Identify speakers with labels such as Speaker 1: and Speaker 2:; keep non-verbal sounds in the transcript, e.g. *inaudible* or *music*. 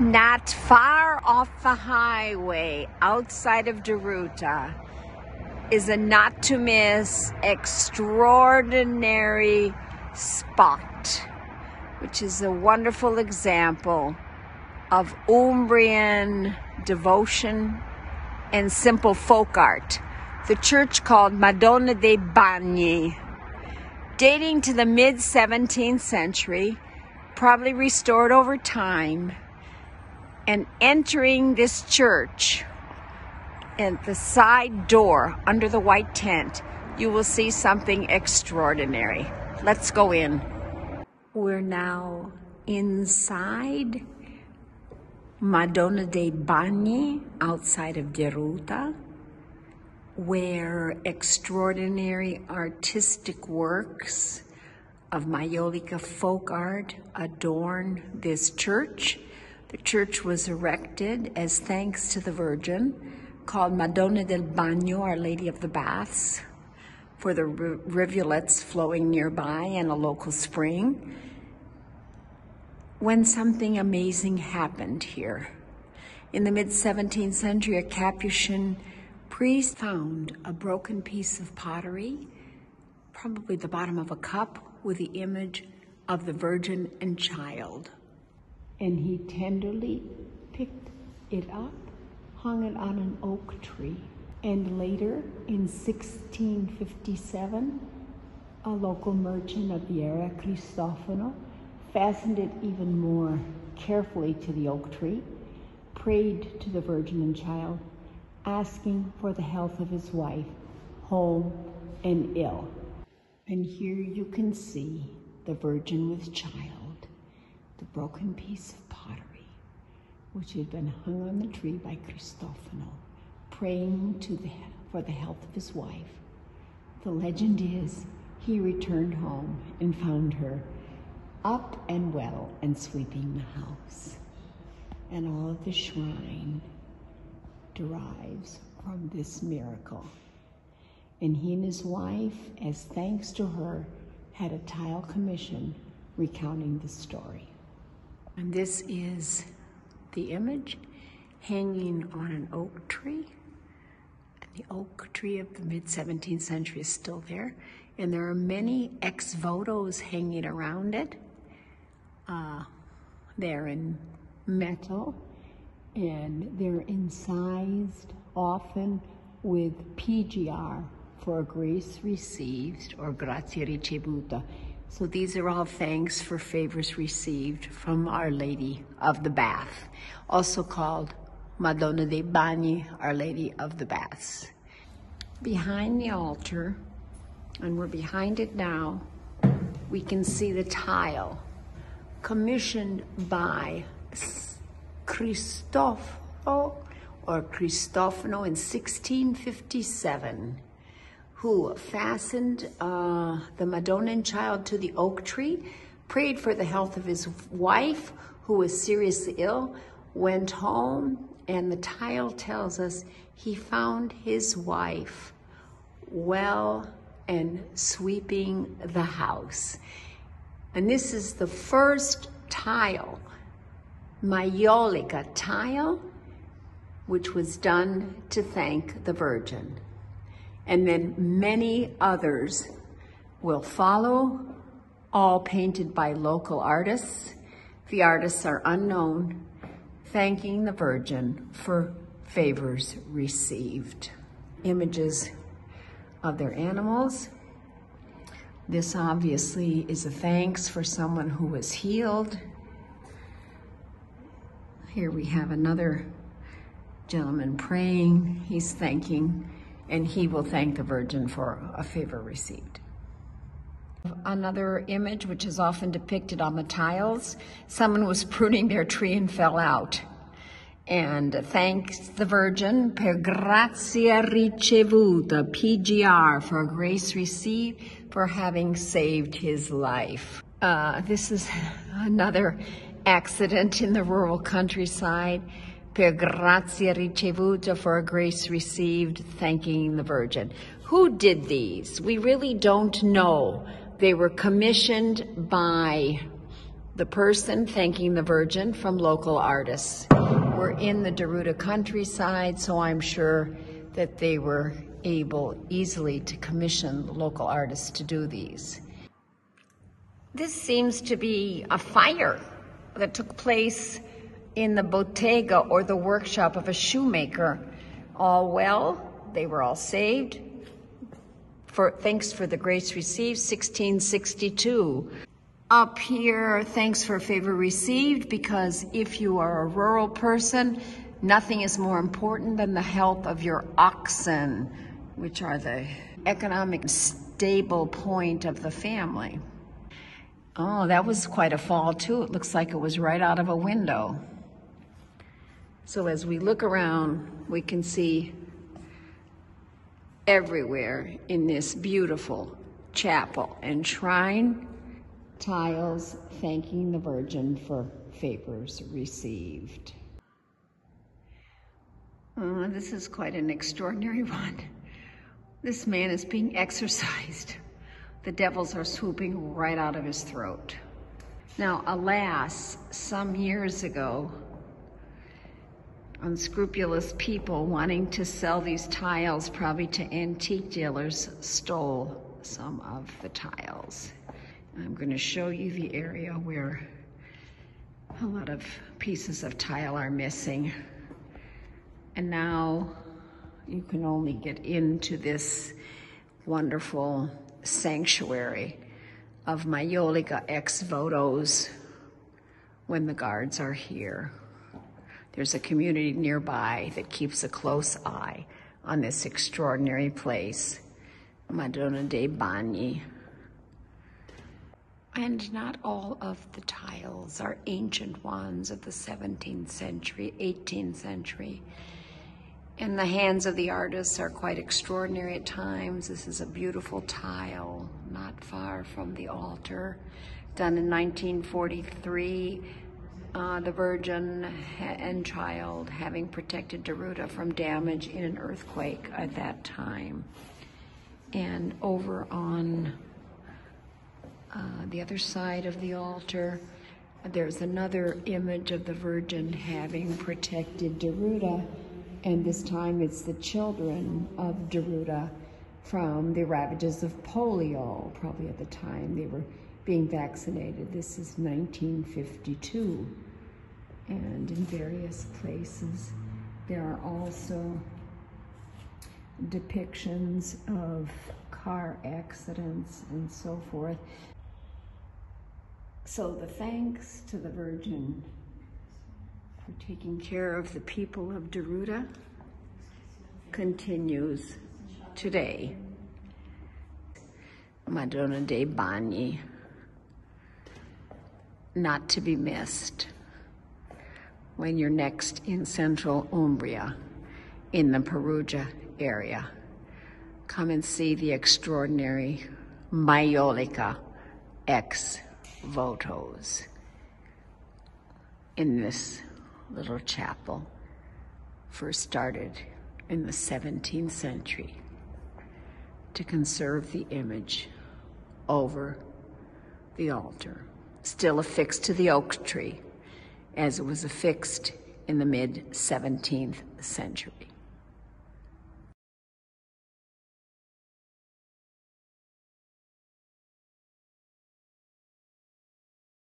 Speaker 1: Not far off the highway outside of Deruta is a not to miss extraordinary spot, which is a wonderful example of Umbrian devotion and simple folk art. The church called Madonna dei Bagni, dating to the mid 17th century, probably restored over time. And entering this church at the side door under the white tent, you will see something extraordinary. Let's go in. We're now inside Madonna dei Bagni outside of Deruta, where extraordinary artistic works of Maiolica folk art adorn this church. The church was erected as thanks to the Virgin, called Madonna del Bagno, Our Lady of the Baths, for the rivulets flowing nearby and a local spring. When something amazing happened here. In the mid 17th century, a Capuchin priest found a broken piece of pottery, probably the bottom of a cup, with the image of the Virgin and Child and he tenderly picked it up, hung it on an oak tree. And later, in 1657, a local merchant of the area, Cristofano, fastened it even more carefully to the oak tree, prayed to the Virgin and Child, asking for the health of his wife, home and ill. And here you can see the Virgin with Child the broken piece of pottery, which had been hung on the tree by Cristofano, praying to the, for the health of his wife. The legend is he returned home and found her up and well and sweeping the house. And all of the shrine derives from this miracle. And he and his wife, as thanks to her, had a tile commission recounting the story. And this is the image hanging on an oak tree. And the oak tree of the mid 17th century is still there. And there are many ex votos hanging around it. Uh, they're in metal and they're incised often with PGR for grace received or grazia ricevuta so these are all thanks for favors received from Our Lady of the Bath, also called Madonna dei Bagni, Our Lady of the Baths. Behind the altar, and we're behind it now, we can see the tile commissioned by Cristoforo or Cristofano in 1657 who fastened uh, the Madonna child to the oak tree, prayed for the health of his wife, who was seriously ill, went home, and the tile tells us he found his wife well and sweeping the house. And this is the first tile, Maiolica tile, which was done to thank the Virgin and then many others will follow, all painted by local artists. The artists are unknown, thanking the Virgin for favors received. Images of their animals. This obviously is a thanks for someone who was healed. Here we have another gentleman praying. He's thanking and he will thank the Virgin for a favor received. Another image, which is often depicted on the tiles, someone was pruning their tree and fell out. And thanks the Virgin, per grazia ricevuta, PGR, for grace received for having saved his life. Uh, this is *laughs* another accident in the rural countryside per grazia ricevuta, for grace received, thanking the Virgin. Who did these? We really don't know. They were commissioned by The person thanking the Virgin from local artists. We're in the Deruta countryside, so I'm sure that they were able easily to commission local artists to do these. This seems to be a fire that took place in the bottega or the workshop of a shoemaker. All well, they were all saved. For thanks for the grace received, 1662. Up here, thanks for favor received, because if you are a rural person, nothing is more important than the health of your oxen, which are the economic stable point of the family. Oh, that was quite a fall, too. It looks like it was right out of a window. So as we look around, we can see everywhere in this beautiful chapel and shrine tiles thanking the Virgin for favors received. Oh, this is quite an extraordinary *laughs* one. This man is being exorcised. The devils are swooping right out of his throat. Now, alas, some years ago, unscrupulous people wanting to sell these tiles, probably to antique dealers, stole some of the tiles. I'm going to show you the area where a lot of pieces of tile are missing. And now you can only get into this wonderful sanctuary of Maiolica ex votos when the guards are here. There's a community nearby that keeps a close eye on this extraordinary place, Madonna dei Bagni. And not all of the tiles are ancient ones of the 17th century, 18th century. And the hands of the artists are quite extraordinary at times. This is a beautiful tile not far from the altar, done in 1943 uh, the Virgin and Child having protected Deruta from damage in an earthquake at that time. And over on uh, the other side of the altar, there's another image of the Virgin having protected Deruta, and this time it's the children of Deruta from the ravages of polio, probably at the time they were being vaccinated. This is 1952. And in various places, there are also depictions of car accidents and so forth. So the thanks to the Virgin for taking care of the people of Deruta continues today. Madonna dei Bagni not to be missed when you're next in central Umbria in the Perugia area. Come and see the extraordinary Maiolica ex votos in this little chapel, first started in the 17th century to conserve the image over the altar still affixed to the oak tree as it was affixed in the mid 17th century.